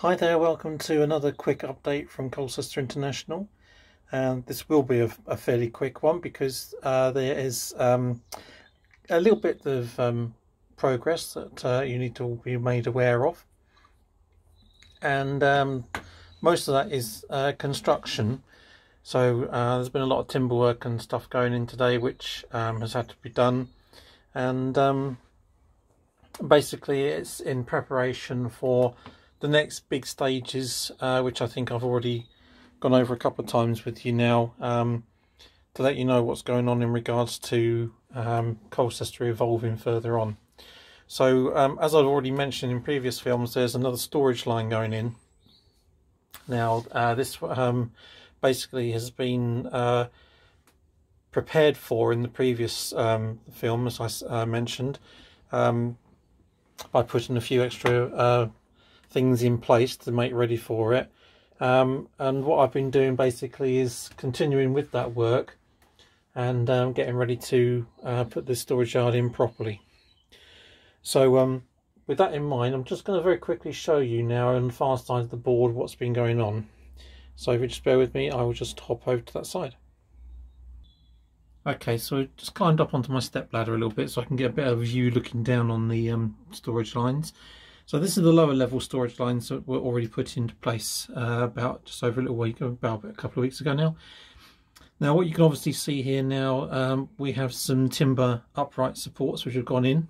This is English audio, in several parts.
Hi there, welcome to another quick update from Colchester International. And this will be a, a fairly quick one because uh, there is um, a little bit of um, progress that uh, you need to be made aware of. And um, most of that is uh, construction. So uh, there's been a lot of timber work and stuff going in today which um, has had to be done. And um, basically it's in preparation for the next big stages, uh, which I think I've already gone over a couple of times with you now, um, to let you know what's going on in regards to um, Colchester evolving further on. So, um, as I've already mentioned in previous films, there's another storage line going in. Now, uh, this um, basically has been uh, prepared for in the previous um, film, as I uh, mentioned, um, by putting a few extra uh, things in place to make ready for it. Um, and what I've been doing basically is continuing with that work and um, getting ready to uh, put the storage yard in properly. So um, with that in mind, I'm just going to very quickly show you now on the far side of the board what's been going on. So if you just bear with me, I will just hop over to that side. Okay, so I just climbed up onto my step ladder a little bit so I can get a better view looking down on the um, storage lines. So this is the lower level storage lines that were already put into place uh, about just over a little week, about a couple of weeks ago now. Now what you can obviously see here now, um, we have some timber upright supports which have gone in.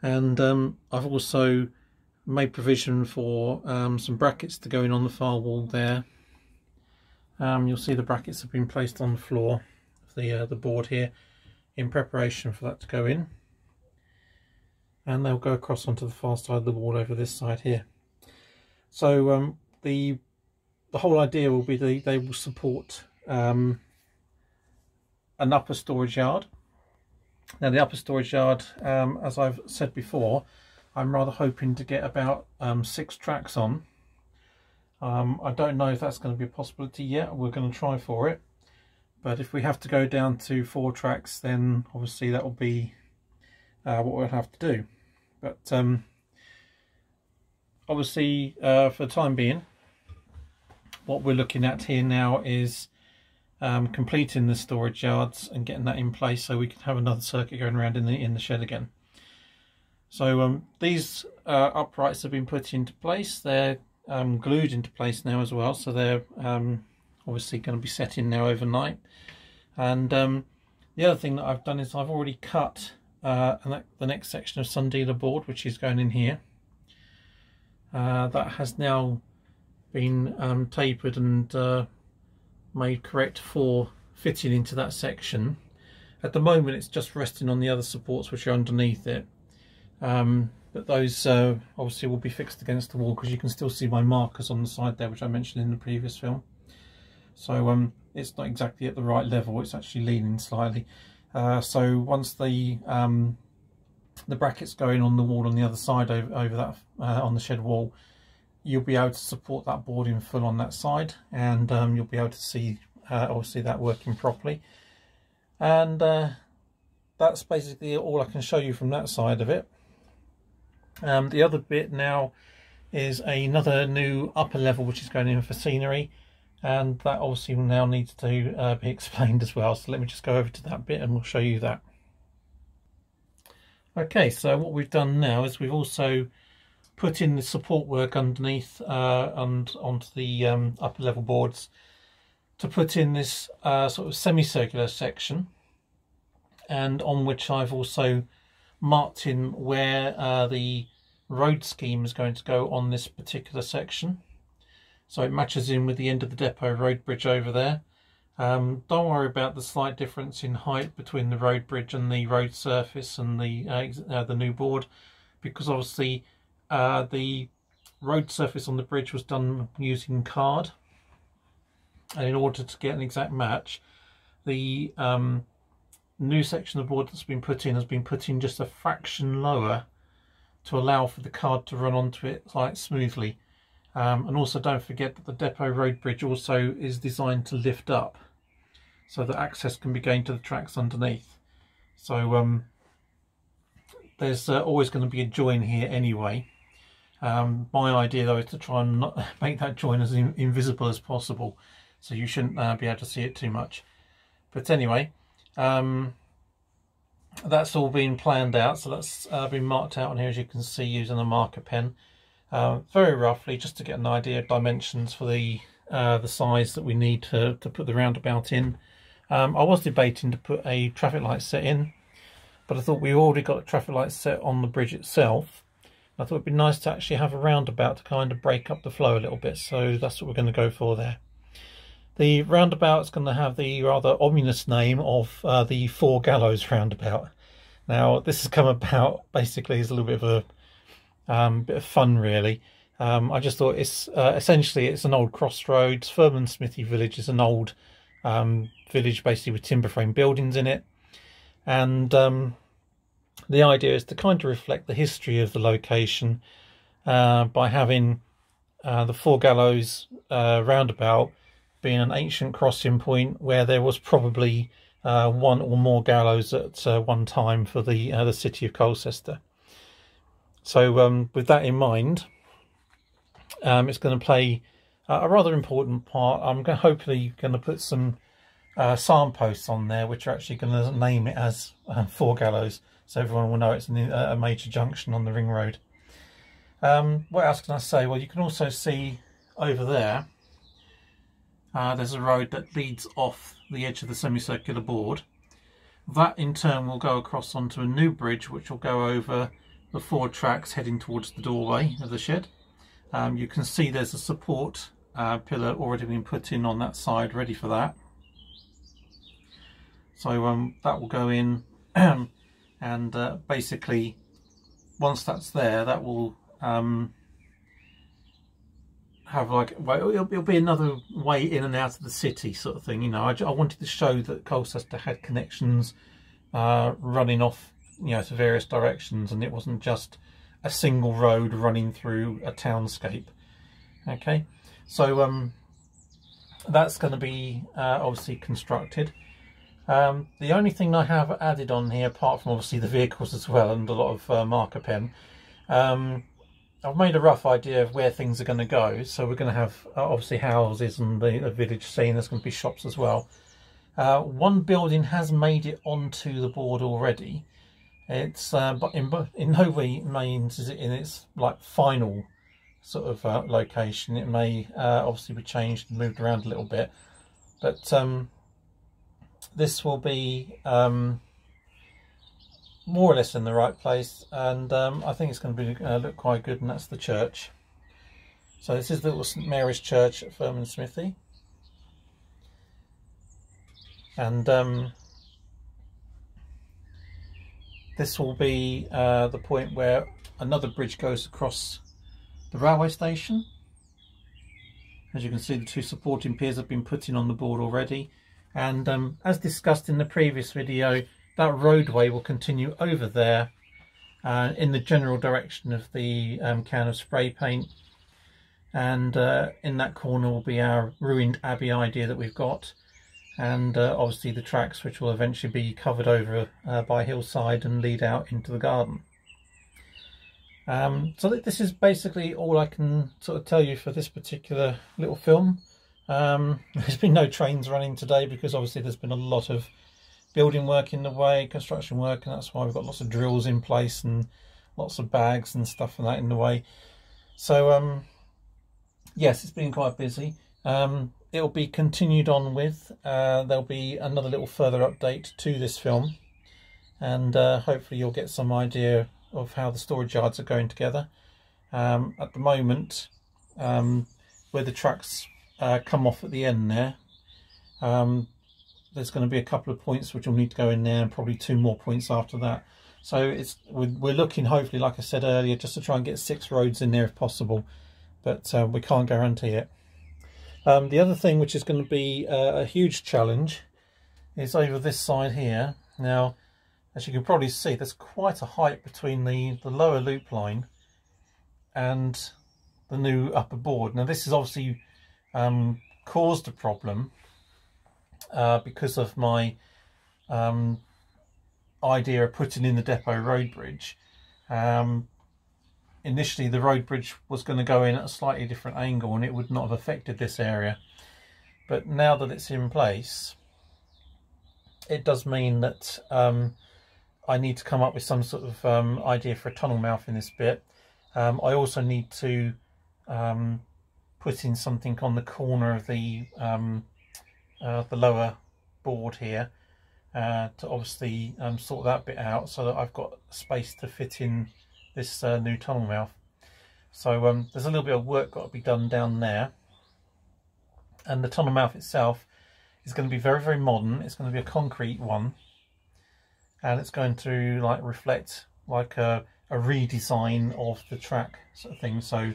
And um, I've also made provision for um, some brackets to go in on the far wall there. Um, you'll see the brackets have been placed on the floor of the, uh, the board here in preparation for that to go in and they'll go across onto the far side of the wall over this side here. So um, the the whole idea will be they, they will support um, an upper storage yard. Now the upper storage yard, um, as I've said before, I'm rather hoping to get about um, six tracks on. Um, I don't know if that's going to be a possibility yet. We're going to try for it. But if we have to go down to four tracks, then obviously that will be uh, what we'll have to do. But um, obviously, uh, for the time being, what we're looking at here now is um, completing the storage yards and getting that in place so we can have another circuit going around in the in the shed again. So um, these uh, uprights have been put into place. They're um, glued into place now as well, so they're um, obviously going to be set in now overnight. And um, the other thing that I've done is I've already cut uh, and that, the next section of Sundeala board, which is going in here. Uh, that has now been um, tapered and uh, made correct for fitting into that section. At the moment it's just resting on the other supports which are underneath it. Um, but those uh, obviously will be fixed against the wall because you can still see my markers on the side there which I mentioned in the previous film. So um, it's not exactly at the right level, it's actually leaning slightly. Uh, so once the um, the brackets going on the wall on the other side over, over that uh, on the shed wall, you'll be able to support that board in full on that side, and um, you'll be able to see uh, obviously that working properly. And uh, that's basically all I can show you from that side of it. Um, the other bit now is another new upper level which is going in for scenery and that obviously now needs to uh, be explained as well. So let me just go over to that bit and we'll show you that. Okay so what we've done now is we've also put in the support work underneath uh, and onto the um, upper level boards to put in this uh, sort of semicircular section. And on which I've also marked in where uh, the road scheme is going to go on this particular section so it matches in with the end of the depot road bridge over there. Um, don't worry about the slight difference in height between the road bridge and the road surface and the uh, uh, the new board because obviously uh, the road surface on the bridge was done using card and in order to get an exact match the um, new section of board that's been put in has been put in just a fraction lower to allow for the card to run onto it like smoothly um, and also don't forget that the depot road bridge also is designed to lift up so that access can be gained to the tracks underneath. So um, there's uh, always going to be a join here anyway. Um, my idea though is to try and not make that join as in, invisible as possible, so you shouldn't uh, be able to see it too much. But anyway, um, that's all been planned out, so that's uh, been marked out on here as you can see using a marker pen. Uh, very roughly, just to get an idea of dimensions for the uh, the size that we need to, to put the roundabout in. Um, I was debating to put a traffic light set in, but I thought we already got a traffic light set on the bridge itself. I thought it'd be nice to actually have a roundabout to kind of break up the flow a little bit, so that's what we're going to go for there. The roundabout is going to have the rather ominous name of uh, the Four Gallows roundabout. Now, this has come about basically as a little bit of a um, bit of fun, really. Um, I just thought it's uh, essentially it's an old crossroads. Furman Smithy Village is an old um, village, basically with timber frame buildings in it, and um, the idea is to kind of reflect the history of the location uh, by having uh, the Four Gallows uh, roundabout being an ancient crossing point where there was probably uh, one or more gallows at uh, one time for the the city of Colchester. So um, with that in mind um, it's going to play a rather important part. I'm going hopefully going to put some uh, signposts on there, which are actually going to name it as uh, Four Gallows, so everyone will know it's a major junction on the ring road. Um, what else can I say? Well, you can also see over there, uh, there's a road that leads off the edge of the semicircular board. That in turn will go across onto a new bridge, which will go over the four tracks heading towards the doorway of the shed. Um, you can see there's a support uh, pillar already been put in on that side, ready for that. So um, that will go in and uh, basically once that's there, that will um, have like, well, it'll, it'll, be another way in and out of the city sort of thing. You know, I, I wanted to show that Colchester had connections uh, running off, you know, to various directions and it wasn't just a single road running through a townscape. Okay, so um, that's going to be uh, obviously constructed. Um, the only thing I have added on here, apart from obviously the vehicles as well and a lot of uh, marker pen, um, I've made a rough idea of where things are going to go. So we're going to have uh, obviously houses and the, the, village scene. There's going to be shops as well. Uh, one building has made it onto the board already. It's uh, in in no way means is it in its like final sort of uh, location. It may uh, obviously be changed and moved around a little bit, but um, this will be um, more or less in the right place, and um, I think it's going to be uh, look quite good. And that's the church. So this is the little St Mary's Church at Furman Smithy, and um, this will be uh, the point where another bridge goes across the railway station. As you can see, the two supporting piers have been put in on the board already. And um, as discussed in the previous video, that roadway will continue over there uh, in the general direction of the um, can of spray paint. And uh, in that corner will be our ruined abbey idea that we've got and uh, obviously the tracks which will eventually be covered over uh, by hillside and lead out into the garden. Um, so this is basically all I can sort of tell you for this particular little film. Um, there's been no trains running today because obviously there's been a lot of building work in the way, construction work, and that's why we've got lots of drills in place and lots of bags and stuff and that in the way. So um, yes, it's been quite busy. Um, it'll be continued on with. Uh, there'll be another little further update to this film and uh, hopefully you'll get some idea of how the storage yards are going together. Um, at the moment, um, where the tracks uh, come off at the end there, um, there's going to be a couple of points which will need to go in there and probably two more points after that. So it's we're, we're looking hopefully, like I said earlier, just to try and get six roads in there if possible, but uh, we can't guarantee it. Um, the other thing which is going to be uh, a huge challenge is over this side here. Now, as you can probably see, there's quite a height between the, the lower loop line and the new upper board. Now, this has obviously um, caused a problem uh, because of my um, idea of putting in the depot road bridge. Um, initially the road bridge was going to go in at a slightly different angle and it would not have affected this area. But now that it's in place, it does mean that um, I need to come up with some sort of um, idea for a tunnel mouth in this bit. Um, I also need to um, put in something on the corner of the um, uh, the lower board here uh, to obviously um, sort that bit out so that I've got space to fit in this uh, new tunnel mouth. So um, there's a little bit of work got to be done down there. And the tunnel mouth itself is going to be very, very modern. It's going to be a concrete one. And it's going to like reflect like a, a redesign of the track sort of thing. So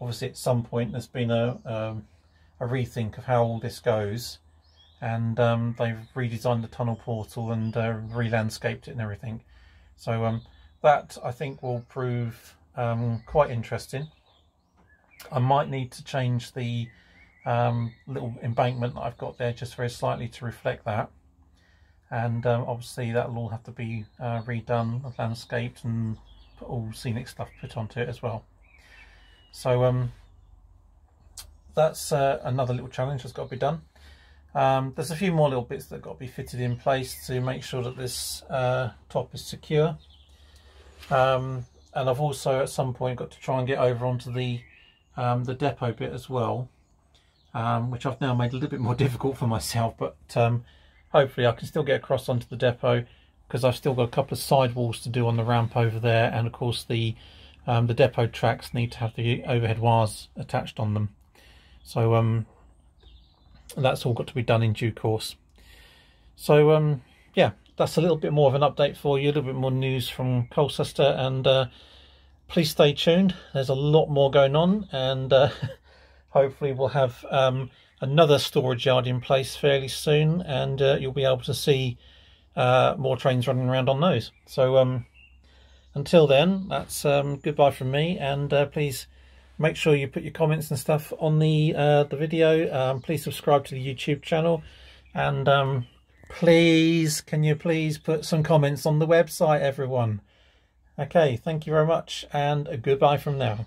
obviously at some point there's been a, um, a rethink of how all this goes and um, they've redesigned the tunnel portal and uh, re-landscaped it and everything. So um, that I think will prove um, quite interesting. I might need to change the um, little embankment that I've got there just very slightly to reflect that. And um, obviously that will all have to be uh, redone, landscaped and all scenic stuff put onto it as well. So um, that's uh, another little challenge that's got to be done. Um, there's a few more little bits that got to be fitted in place to make sure that this uh, top is secure. Um, and I've also at some point got to try and get over onto the um, the depot bit as well, um, which I've now made a little bit more difficult for myself, but um, hopefully I can still get across onto the depot because I've still got a couple of sidewalls to do on the ramp over there, and of course the um, the depot tracks need to have the overhead wires attached on them. So um, that's all got to be done in due course. So um, yeah, that's a little bit more of an update for you, a little bit more news from Colchester, and uh, please stay tuned. There's a lot more going on, and uh, hopefully we'll have um, another storage yard in place fairly soon, and uh, you'll be able to see uh, more trains running around on those. So um, until then, that's um, goodbye from me, and uh, please make sure you put your comments and stuff on the uh, the video. Um, please subscribe to the YouTube channel, and um, please, can you please put some comments on the website, everyone? Okay, thank you very much, and goodbye from now.